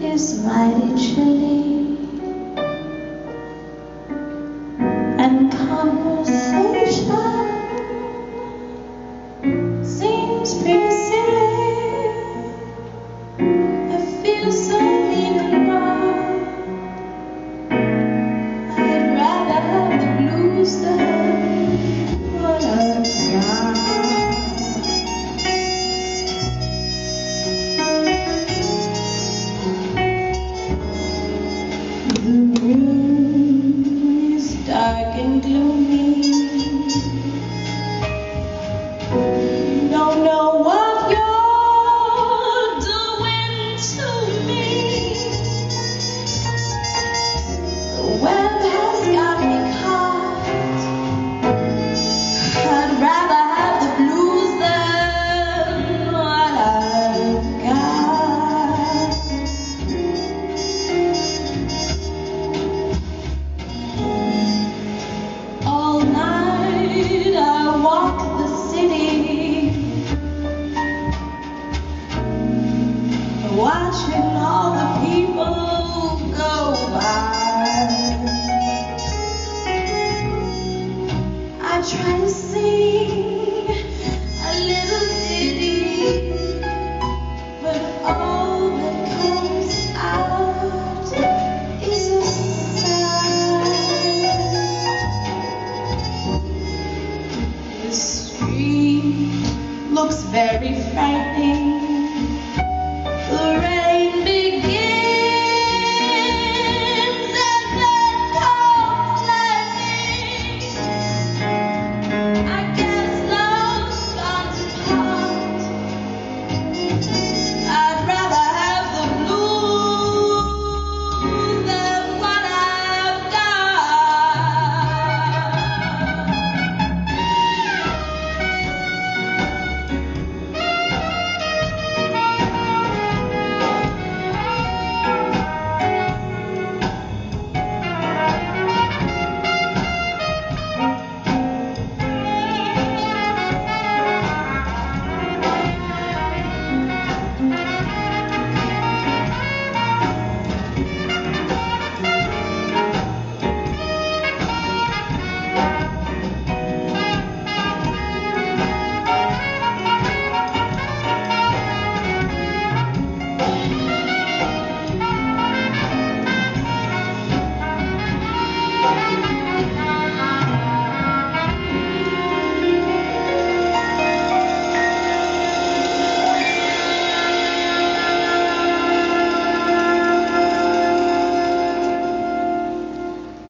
is mighty chilly and conversation seems pretty silly. I feel so mean include tree looks very frightening.